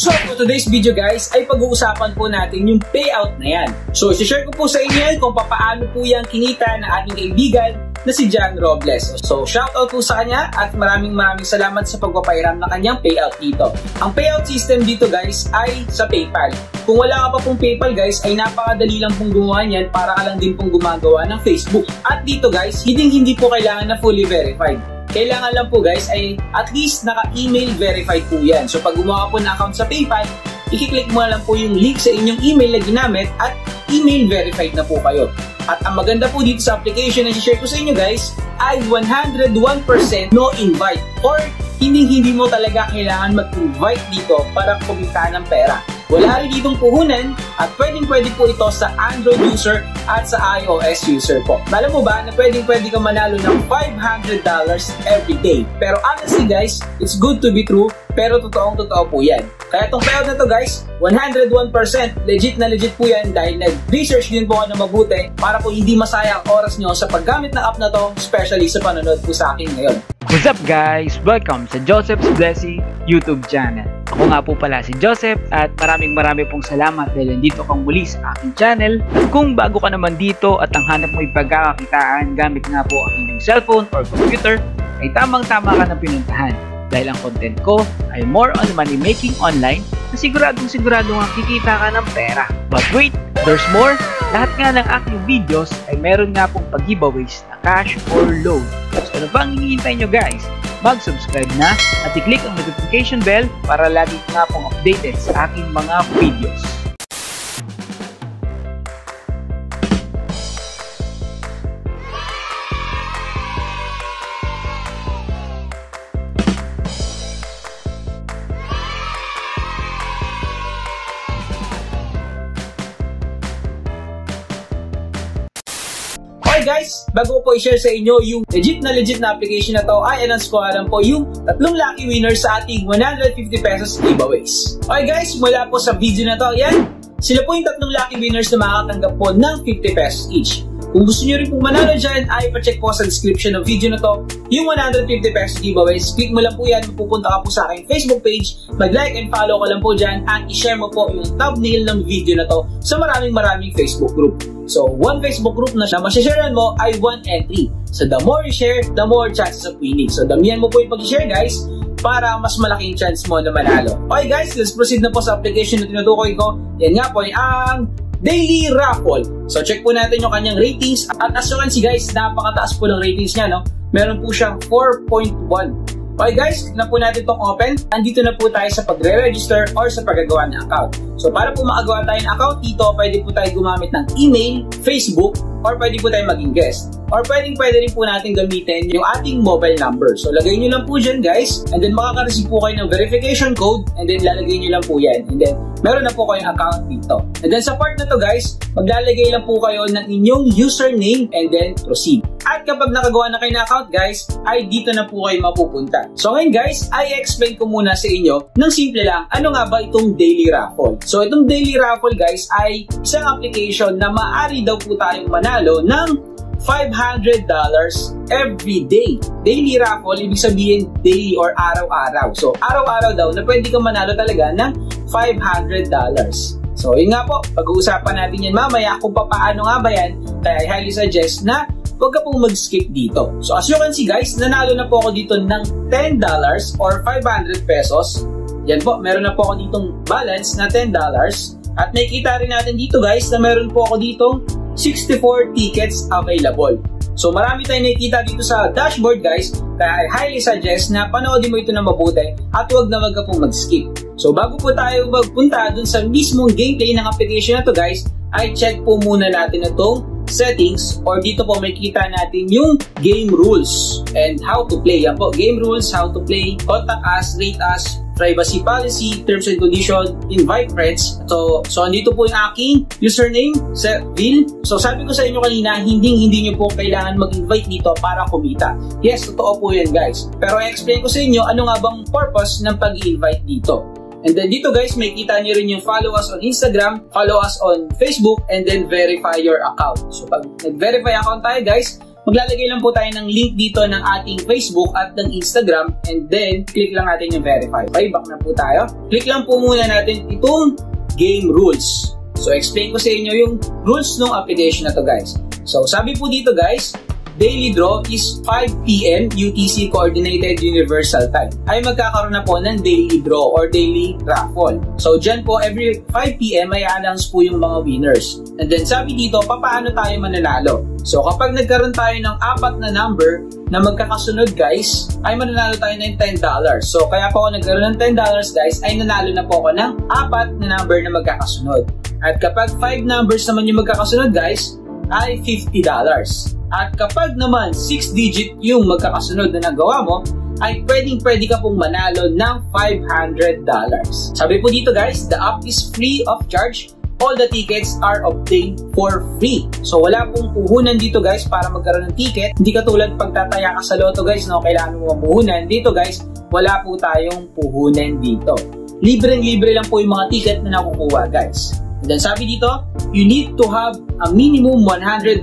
So, for today's video guys, ay pag-uusapan po natin yung payout na yan. So, share ko po sa inyo yan kung paano po yan kinita ng ating kaibigan na si John Robles. So, shoutout po sa kanya at maraming maraming salamat sa pagpapairam ng kanyang payout dito. Ang payout system dito guys ay sa PayPal. Kung wala ka pa pong PayPal guys, ay napakadali lang pong gumawa niyan para ka lang din pong gumagawa ng Facebook. At dito guys, hindi hindi po kailangan na fully verified. Kailangan lang po guys ay at least naka-email verified po yan. So pag gumawa po ng account sa PayPal, i-click mo lang po yung link sa inyong email na ginamit at email verified na po kayo. At ang maganda po dito sa application na share ko sa inyo guys ay 101% no invite or hindi hindi mo talaga kailangan mag-invite dito para kumita ng pera. Wala rin ditong puhunan at pwedeng pwede po ito sa Android user at sa iOS user po. Alam mo ba na pwedeng pwede kang manalo ng $500 every day. Pero honestly guys, it's good to be true pero totoong totoo po yan. Kaya itong payout na to guys, 101% legit na legit po yan dahil nag-research din po ako na mabuti para po hindi masayang oras nyo sa paggamit ng app na to, especially sa panonood po sa akin ngayon. What's up guys? Welcome sa Joseph's Blessing YouTube channel. Ako nga po pala si Joseph at maraming marami pong salamat dahil nandito kang muli sa aking channel. At kung bago ka naman dito at ang hanap mo ay pagkakakitaan gamit nga po ang inyong cellphone or computer, ay tamang-tama ka na pinuntahan dahil ang content ko ay more on money making online na siguradong sigurado nga kikita ka ng pera. But wait, there's more! Lahat nga ng aking videos ay meron nga pong pag-giveaways na cash or loan. So ano ba ang hinihintay nyo guys? Mag-subscribe na at i-click ang notification bell para lagi nga pong updated sa aking mga videos. Bago po i-share sa inyo yung legit na legit na application na to, ay announce ko alam po yung tatlong lucky winners sa ating 150 pesos giveaways. Okay guys, mula po sa video na to, yan, sila po yung tatlong lucky winners na makakatanggap po ng 50 pesos each. Kung gusto nyo rin pong manalo dyan, ay pa-check po sa description ng video na to yung 150 pesos giveaways. Click mo lang po yan, pupunta ka po sa aking Facebook page, mag-like and follow ka lang po dyan, at i-share mo po yung thumbnail ng video na to sa maraming maraming Facebook group. So, one Facebook group na, na masasharean mo ay one entry. So, the more you share, the more chances of winning. So, damihan mo po yung pag-share guys para mas malaking chance mo na manalo. Okay guys, let's proceed na po sa application na tinutukoy ko. Yan nga po ay ang Daily Raffle. So check po natin yung kanyang ratings at as you can see guys, napakataas po ng ratings niya no. Meron po siyang 4.1. Okay guys, na po natin itong open. Andito na po tayo sa pagre-register or sa paggagawa ng account. So para po makagawa tayo ng account dito, pwede po tayo gumamit ng email, Facebook, or pwede po tayo maging guest. Or pwedeng pwede rin po natin gamitin yung ating mobile number. So lagay nyo lang po dyan guys, and then makaka-receive po kayo ng verification code, and then lalagay nyo lang po yan. And then meron na po kayong account dito. And then sa part na to guys, maglalagay lang po kayo ng inyong username and then proceed. At kapag nakagawa na kayo ng account guys, ay dito na po kayo mapupunta. So ngayon guys, ay explain ko muna sa inyo ng simple lang, ano nga ba itong daily raffle? So itong daily raffle guys ay isang application na maaari daw po tayong manalo ng $500 every day. Daily raffle, ibig sabihin daily or araw-araw. So, araw-araw daw na pwede kang manalo talaga ng $500. So, yun nga po, pag-uusapan natin yan mamaya kung paano nga ba yan. Kaya I highly suggest na huwag ka pong mag-skip dito. So, as you can see guys, nanalo na po ako dito ng $10 or 500 pesos. Yan po, meron na po ako ditong balance na $10. At may kita rin natin dito guys na meron po ako ditong 64 tickets available. So marami tayong nakikita dito sa dashboard guys, kaya I highly suggest na panoodin mo ito na mabuti at huwag na wag ka pong mag-skip. So bago po tayo magpunta dun sa mismong gameplay ng application na to guys, ay check po muna natin itong settings or dito po may kita natin yung game rules and how to play. Yan po, game rules, how to play, contact us, rate us, privacy policy, terms and condition, invite friends. So, so andito po yung aking username, Vil. So sabi ko sa inyo kanina, hindi hindi nyo po kailangan mag-invite dito para kumita. Yes, totoo po yan guys. Pero i-explain ko sa inyo ano nga bang purpose ng pag-invite dito. And then dito guys, may kita nyo rin yung follow us on Instagram, follow us on Facebook, and then verify your account. So pag nag-verify account tayo guys, maglalagay lang po tayo ng link dito ng ating Facebook at ng Instagram and then click lang natin yung verify. Okay, back na po tayo. Click lang po muna natin itong game rules. So, explain ko sa inyo yung rules ng application na to guys. So, sabi po dito guys, daily draw is 5 p.m. UTC Coordinated Universal Time. Ay magkakaroon na po ng daily draw or daily raffle. So dyan po, every 5 p.m. ay announce po yung mga winners. And then sabi dito, paano tayo mananalo? So kapag nagkaroon tayo ng apat na number na magkakasunod guys, ay mananalo tayo ng $10. So kaya po ako nagkaroon ng $10 guys, ay nanalo na po ako ng apat na number na magkakasunod. At kapag 5 numbers naman yung magkakasunod guys, ay $50. At kapag naman 6 digit yung magkakasunod na nagawa mo, ay pwedeng pwede ka pong manalo ng $500. Sabi po dito guys, the app is free of charge. All the tickets are obtained for free. So wala pong puhunan dito guys para magkaroon ng ticket. Hindi katulad pagtataya ka sa loto guys, no, kailangan mo mapuhunan. Dito guys, wala po tayong puhunan dito. Libreng-libre lang po yung mga ticket na nakukuha guys. Then sabi dito, you need to have a minimum $100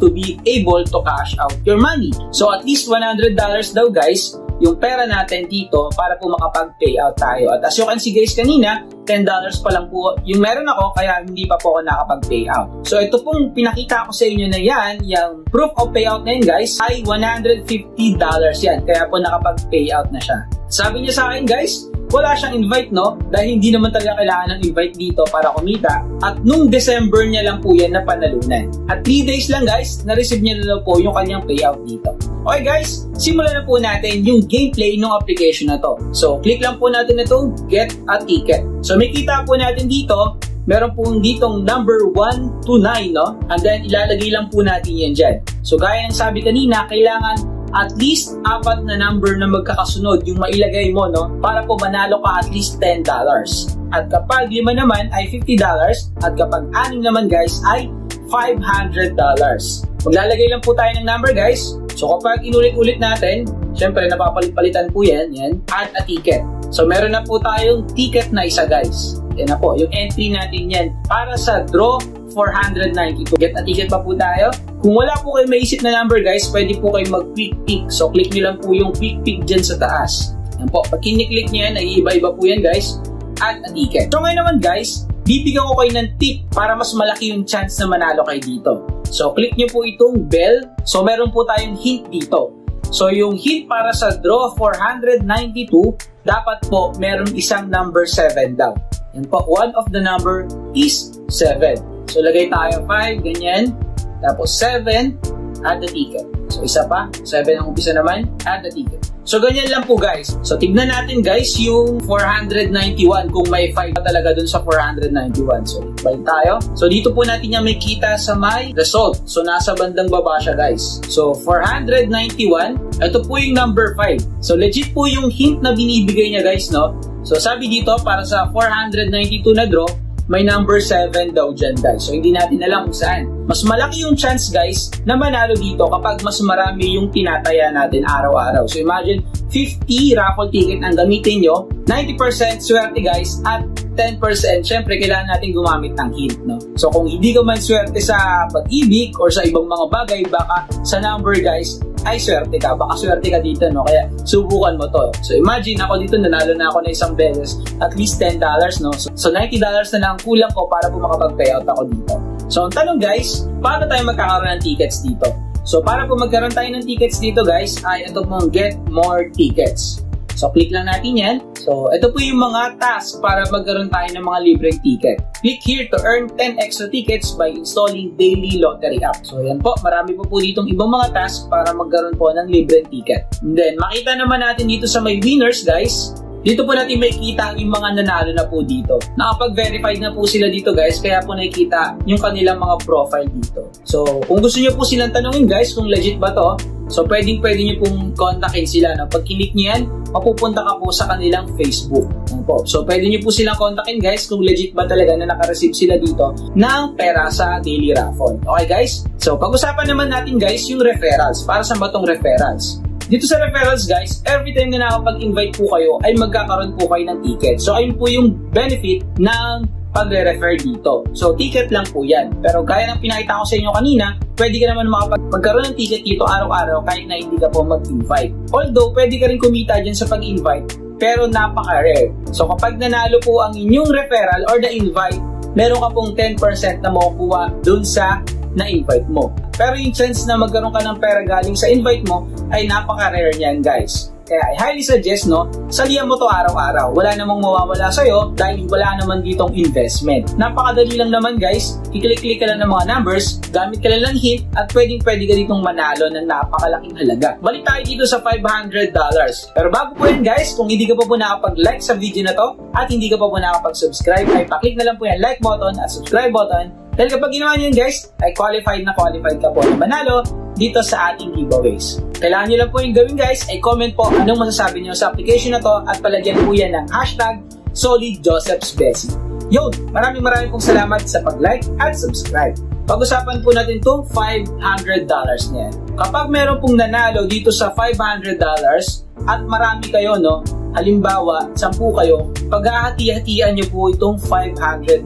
to be able to cash out your money. So at least $100 daw guys, yung pera natin dito para po makapag-payout tayo. At as you can see guys kanina, $10 pa lang po yung meron ako kaya hindi pa po ako nakapag-payout. So ito pong pinakita ko sa inyo na yan, yung proof of payout na yun guys, ay $150 yan. Kaya po nakapag-payout na siya. Sabi niya sa akin guys, wala siyang invite no? Dahil hindi naman talaga kailangan ng invite dito para kumita. At nung December niya lang po yan na panalunan. At 3 days lang guys na-receive niya na po yung kanyang payout dito. Okay guys simulan na po natin yung gameplay ng application na to. So click lang po natin itong get a ticket. So may kita po natin dito meron po ditong number 1 to 9 no? And then ilalagay lang po natin yan dyan. So gaya ng sabi kanina kailangan at least apat na number na magkakasunod yung mailagay mo no para po manalo ka at least $10. At kapag lima naman ay $50 at kapag anim naman guys ay $500. Maglalagay lang po tayo ng number guys. So kapag inulit-ulit natin, syempre napapalit-palitan po yan, yan, add a ticket. So meron na po tayong ticket na isa guys. Yan na po, yung entry natin yan para sa draw 492. Get a ticket pa po tayo. Kung wala po kayo maisip na number guys, pwede po kayo mag-quick pick. So click nyo lang po yung quick pick dyan sa taas. Yan po, pag kiniklik nyo yan, naiiba-iba po yan guys. Add a ticket. So ngayon naman guys, bibigyan ko kayo ng tip para mas malaki yung chance na manalo kayo dito. So click nyo po itong bell. So meron po tayong hint dito. So yung hint para sa draw 492, dapat po meron isang number 7 daw. Yan po, one of the number is 7. So lagay tayo 5, ganyan. Tapos 7, add the ticket. So isa pa, 7 ang umpisa naman, add the ticket. So ganyan lang po guys. So tignan natin guys yung 491 kung may 5 pa talaga dun sa 491. So balik tayo. So dito po natin yung may kita sa my result. So nasa bandang baba siya guys. So 491, ito po yung number 5. So legit po yung hint na binibigay niya guys no. So sabi dito para sa 492 na draw, may number 7 daw dyan guys. So hindi natin alam kung saan. Mas malaki yung chance guys na manalo dito kapag mas marami yung tinataya natin araw-araw. So imagine 50 raffle ticket ang gamitin nyo, 90% swerte guys at 10% syempre kailangan natin gumamit ng hint. No? So kung hindi ka man swerte sa pag-ibig or sa ibang mga bagay, baka sa number guys, ay swerte ka. Baka swerte ka dito, no? Kaya subukan mo to. So imagine ako dito, nanalo na ako na isang beses, at least $10, no? So, so $90 na lang kulang ko para po makapag-payout ako dito. So ang tanong guys, paano tayo magkakaroon ng tickets dito? So para po magkaroon tayo ng tickets dito guys, ay ito pong get more tickets. So, click lang natin yan. So, ito po yung mga task para magkaroon tayo ng mga libreng ticket. Click here to earn 10 extra tickets by installing Daily Lottery app. So, yan po. Marami po po ditong ibang mga task para magkaroon po ng libreng ticket. And then, makita naman natin dito sa may winners, guys. Dito po natin makikita yung mga nanalo na po dito. Nakapag-verified na po sila dito guys, kaya po nakikita yung kanilang mga profile dito. So, kung gusto nyo po silang tanungin guys kung legit ba to, so pwedeng pwede nyo pong kontakin sila. No? Pag kinik nyo yan, mapupunta ka po sa kanilang Facebook. Po? So, pwede nyo po silang kontakin guys kung legit ba talaga na nakareceive sila dito ng pera sa daily raffle. Okay guys? So, pag-usapan naman natin guys yung referrals. Para sa batong referrals? Dito sa referrals guys, every time na nakapag-invite po kayo ay magkakaroon po kayo ng ticket. So ayun po yung benefit ng pagre-refer dito. So ticket lang po yan. Pero gaya ng pinakita ko sa inyo kanina, pwede ka naman makapag magkaroon ng ticket dito araw-araw kahit na hindi ka po mag-invite. Although, pwede ka rin kumita dyan sa pag-invite, pero napaka-rare. So kapag nanalo po ang inyong referral or the invite, meron ka pong 10% na makukuha dun sa na-invite mo. Pero yung chance na magkaroon ka ng pera galing sa invite mo ay napaka-rare niyan guys. Kaya I highly suggest, no, salihan mo to araw-araw. Wala namang mawawala sa'yo dahil wala naman ditong investment. Napakadali lang naman guys. Kiklik-click ka lang ng mga numbers, gamit ka lang ng hint, at pwedeng-pwede ka ditong manalo ng napakalaking halaga. Balik tayo dito sa $500. Pero bago po yun guys, kung hindi ka pa po nakapag-like sa video na to, at hindi ka pa po nakapag-subscribe, ay paklik na lang po yung like button at subscribe button dahil kapag ginawa niyo yun guys, ay qualified na qualified ka po na manalo dito sa ating giveaways. Kailangan nyo lang po yung gawin guys ay comment po anong masasabi niyo sa application na to at palagyan po yan ng hashtag SolidJosephsBessie. Yun, maraming maraming pong salamat sa pag-like at subscribe. Pag-usapan po natin itong $500 niyan. Kapag meron pong nanalo dito sa $500 at marami kayo, no, halimbawa, 10 kayo, paghahati-hatian nyo po itong $500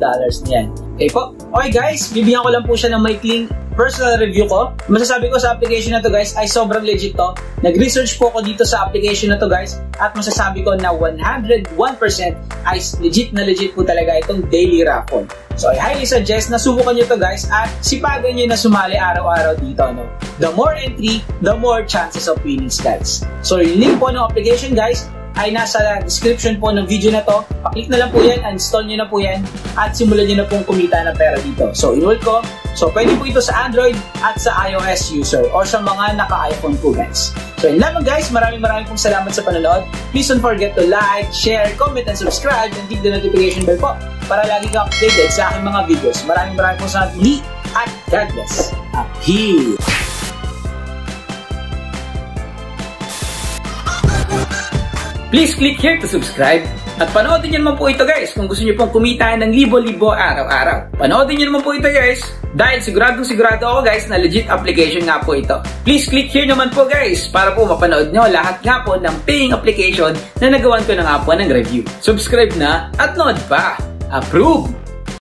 niyan. Okay po? Okay guys, bibigyan ko lang po siya ng maikling personal review ko. Masasabi ko sa application na to guys ay sobrang legit to. Nag-research po ako dito sa application na to guys at masasabi ko na 101% ay legit na legit po talaga itong daily raffle. So I highly suggest na subukan nyo to guys at sipagan nyo na sumali araw-araw dito. No? The more entry, the more chances of winnings guys. So yung link po ng application guys ay nasa description po ng video na to. Paklik na lang po yan, install nyo na po yan, at simulan nyo na pong kumita ng pera dito. So, enroll ko. So, pwede po ito sa Android at sa iOS user or sa mga naka-iPhone po guys. So, yun lamang guys. Maraming maraming pong salamat sa panonood. Please don't forget to like, share, comment, and subscribe and click the notification bell po para lagi ka updated sa aking mga videos. Maraming maraming pong salamat muli at God bless. Peace! Please click here to subscribe at panoodin nyo naman po ito guys kung gusto nyo pong kumita ng libo-libo araw-araw. Panoodin nyo naman po ito guys dahil siguradong sigurado ako guys na legit application nga po ito. Please click here naman po guys para po mapanood nyo lahat nga po ng paying application na nagawan ko na nga po ng review. Subscribe na at nood pa. Approve!